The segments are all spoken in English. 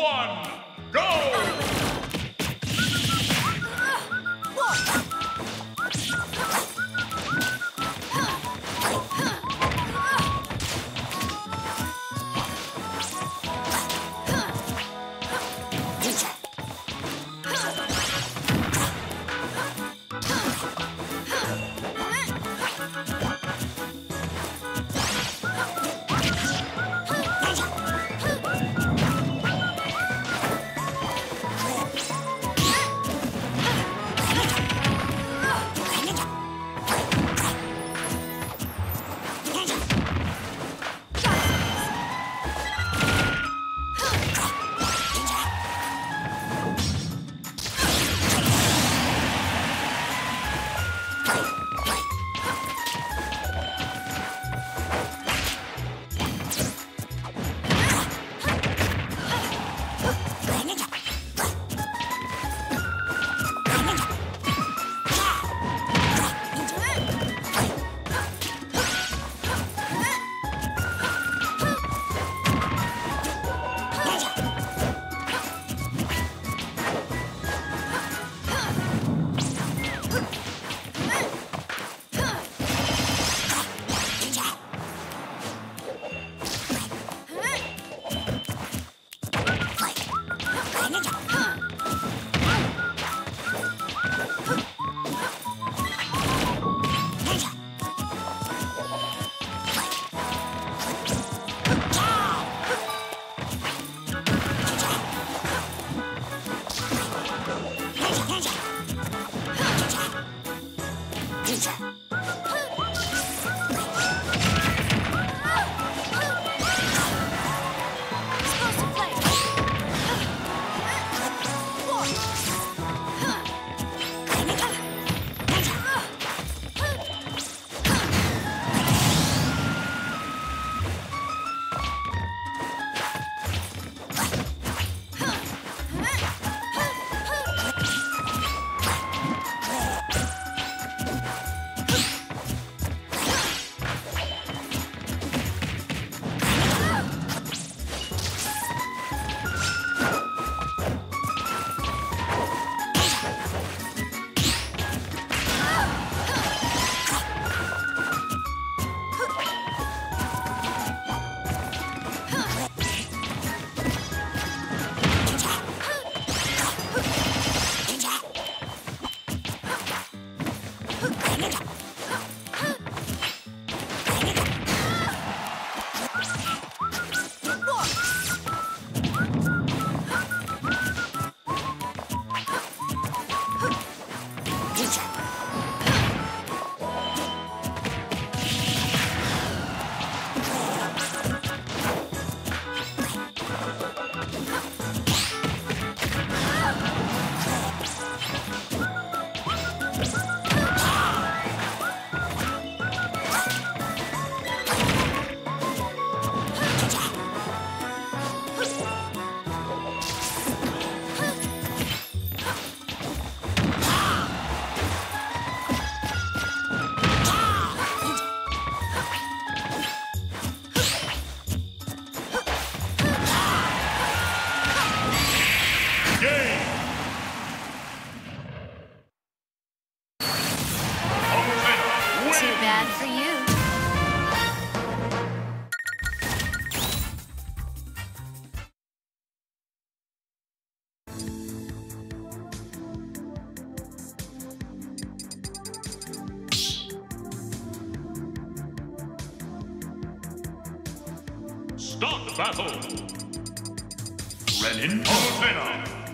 one, go! Battle! Renin Palutena!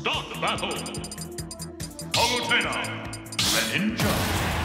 Start the battle! Palutena, Greninja.